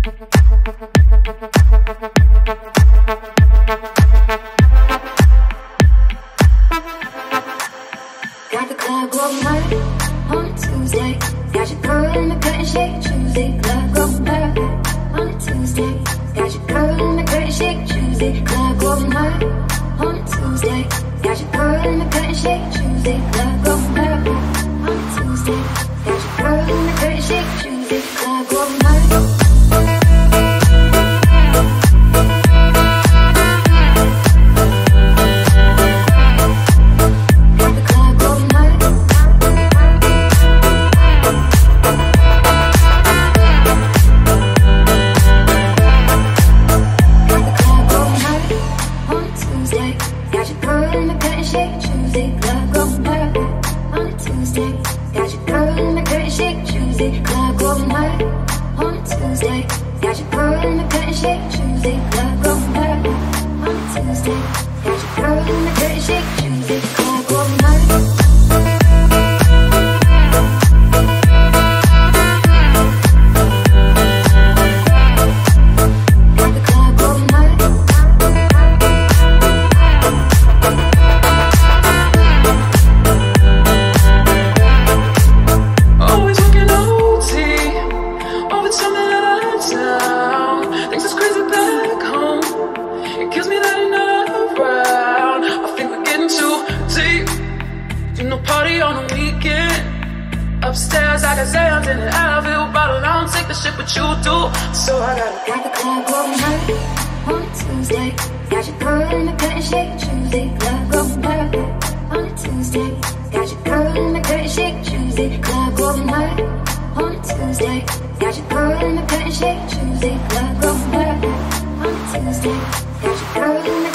Tuesday. Got your girl in the and shake Tuesday. Club going Tuesday. Got your girl in cut and shake Tuesday. Going hard on a Tuesday. Got your girl in the Upstairs, I got Xans in an Advil bottle. I don't take the shit, but you do. So I gotta Got the club hard on Tuesday. Got your girl in the cut shake Tuesday. Club going hard on Tuesday. Got your girl in the cut shake Tuesday. Club going hard on Tuesday. Got your girl in the cut shake Tuesday. Club going hard on Tuesday. Got your girl in the